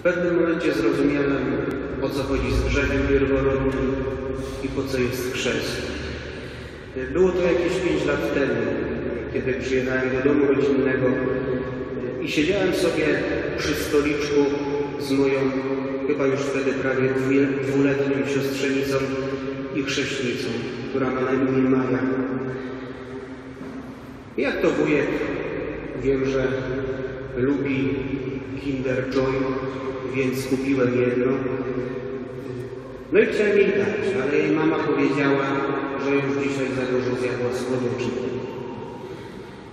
W pewnym momencie zrozumiałem, o co chodzi z grzechem pierworodnym i po co jest chrzest. Było to jakieś pięć lat temu, kiedy przyjechałem do domu rodzinnego i siedziałem sobie przy stoliczku z moją, chyba już wtedy prawie dwu- dwuletnią siostrzenicą i chrześnicą, która ma na imię Maja. Jak to wujek, wiem, że lubi Kinder Joy, więc kupiłem jedno. No i chciałem jej dać, ale jej mama powiedziała, że już dzisiaj za dużo zjadła słodyczy.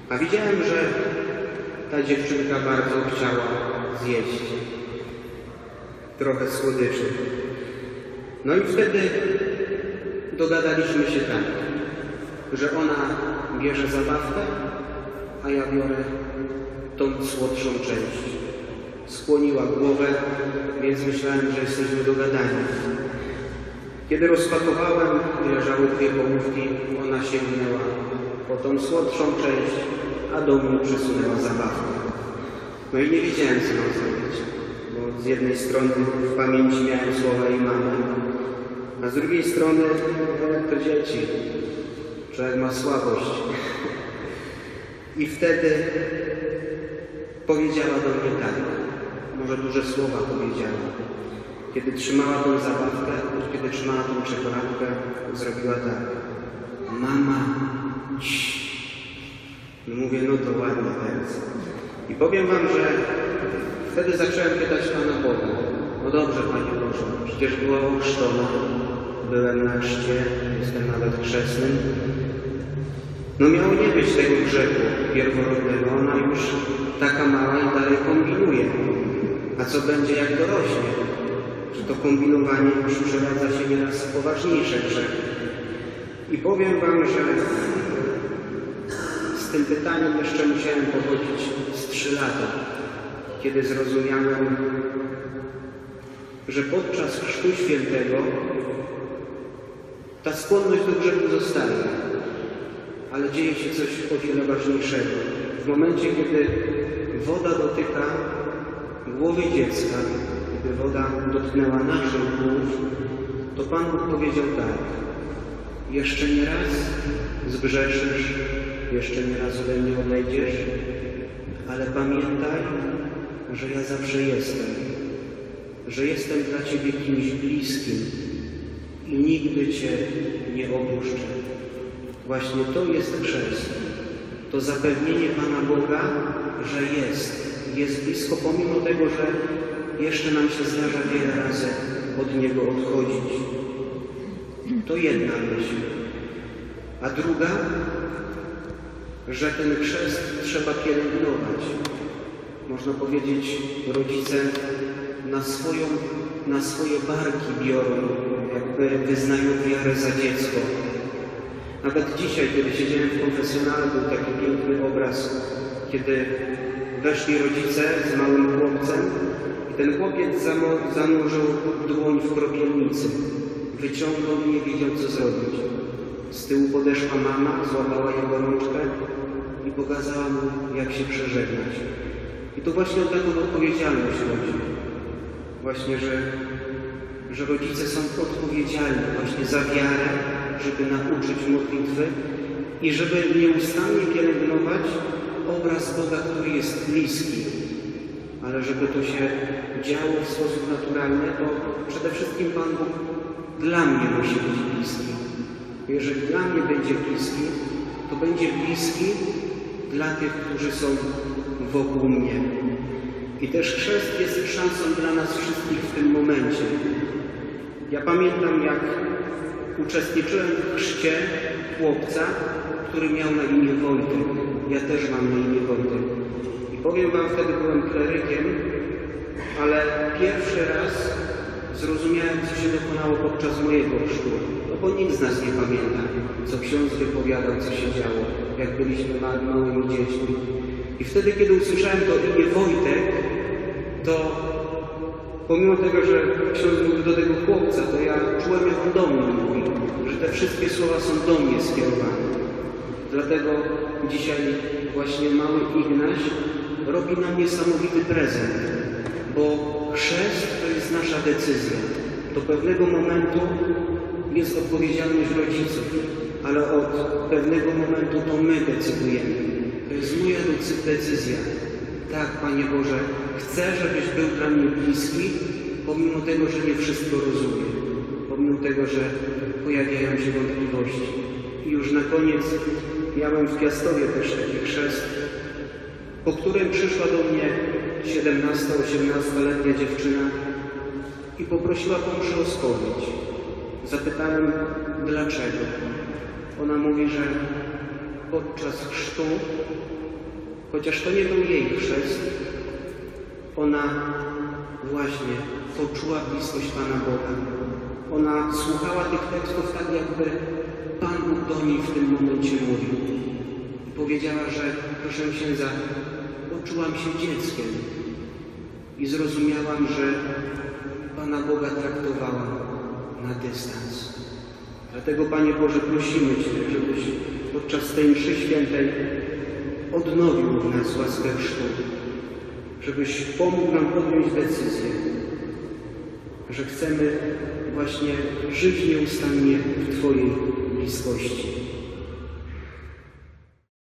A widziałem, że ta dziewczynka bardzo chciała zjeść trochę słodyczy. No i wtedy dogadaliśmy się tak, że ona bierze zabawkę, a ja biorę tą słodszą część. Skłoniła głowę, więc myślałem, że jesteśmy dogadani. Kiedy rozpakowałem, leżały dwie połówki, ona sięgnęła po tą słodszą część, a do mnie przysunęła zabawkę. No i nie wiedziałem, co mam zrobić, bo z jednej strony w pamięci miałem słowa jej mamy, a z drugiej strony, no jak to dzieci, człowiek ma słabość. I wtedy powiedziała do mnie tak, może duże słowa powiedziała. Kiedy trzymała tą zabawkę, kiedy trzymała tą czekoladkę, zrobiła tak. Mama, cii. Mówię, no to ładnie teraz. I powiem wam, że wtedy zacząłem pytać Pana Boga. No dobrze, Panie Boże, przecież była ochrzczona, byłem na chrzcie, jestem nawet chrzestnym. No miało nie być tego grzechu pierworodnego, ona już taka mała i dalej kombinuje. A co będzie jak dorośnie? Że to kombinowanie już przeradza się nieraz poważniejsze grzechy. I powiem Wam, że z tym pytaniem jeszcze musiałem pochodzić z trzy lata, kiedy zrozumiałem, że podczas Chrztu Świętego ta skłonność do grzechu zostaje, ale dzieje się coś o wiele ważniejszego. W momencie, kiedy woda dotyka głowy dziecka, kiedy woda dotknęła naszych głów, to Pan Bóg powiedział tak, jeszcze nie raz zgrzeszysz, jeszcze nie raz ode mnie odejdziesz, ale pamiętaj, że ja zawsze jestem, że jestem dla Ciebie kimś bliskim i nigdy Cię nie opuszczę. Właśnie to jest chrzest. To zapewnienie Pana Boga, że jest. Jest blisko, pomimo tego, że jeszcze nam się zdarza wiele razy od Niego odchodzić. To jedna myśl. A druga, że ten chrzest trzeba pielęgnować. Można powiedzieć, rodzice na, swoją, na swoje barki biorą, jakby wyznają wiarę za dziecko. Nawet dzisiaj, kiedy siedziałem w konfesjonale, był taki piękny obraz, kiedy weszli rodzice z małym chłopcem i ten chłopiec zanurzył dłoń w kropielnicy. Wyciągnął i nie wiedział, co zrobić. Z tyłu podeszła mama, złapała jego rączkę i pokazała mu, jak się przeżegnać. I to właśnie o taką odpowiedzialność chodzi. Właśnie, że, że rodzice są odpowiedzialni właśnie za wiarę, żeby nauczyć modlitwy i żeby nieustannie pielęgnować obraz Boga, który jest bliski. Ale żeby to się działo w sposób naturalny, to przede wszystkim Pan Bóg dla mnie musi być bliski. Jeżeli dla mnie będzie bliski, to będzie bliski dla tych, którzy są wokół mnie. I też chrzest jest szansą dla nas wszystkich w tym momencie. Ja pamiętam, jak uczestniczyłem w chrzcie chłopca, który miał na imię Wojtek. Ja też mam na imię Wojtek. I powiem Wam, wtedy byłem klerykiem, ale pierwszy raz zrozumiałem, co się dokonało podczas mojego chrztu. No bo nikt z nas nie pamięta, co ksiądz wypowiadał, co się działo, jak byliśmy ma- małymi dziećmi. I wtedy, kiedy usłyszałem to imię Wojtek, to pomimo tego, że ksiądz mówił do tego chłopca, to ja czułem, jak on do mnie mówi, że te wszystkie słowa są do mnie skierowane. Dlatego dzisiaj właśnie mały Ignaś robi nam niesamowity prezent, bo chrzest to jest nasza decyzja. Do pewnego momentu jest odpowiedzialność rodziców, ale od pewnego momentu to my decydujemy. To jest moja decy- decyzja. Tak, Panie Boże, chcę, żebyś był dla mnie bliski, pomimo tego, że nie wszystko rozumiem, pomimo tego, że pojawiają się wątpliwości. I już na koniec miałem w Piastowie też taki chrzest, po którym przyszła do mnie 17-18-letnia dziewczyna i poprosiła pomszę o spowiedź. Zapytałem, dlaczego. Ona mówi, że podczas chrztu, chociaż to nie był jej chrzest, ona właśnie poczuła bliskość Pana Boga. Ona słuchała tych tekstów tak, jakby Pan Bóg do niej w tym momencie mówił. I powiedziała, że proszę księdza, poczułam się dzieckiem i zrozumiałam, że Pana Boga traktowałam na dystans. Dlatego, Panie Boże, prosimy Cię, żebyś podczas tej mszy świętej odnowił w nas łaskę chrztu, żebyś pomógł nam podjąć decyzję, że chcemy właśnie żyć nieustannie w Twojej bliskości.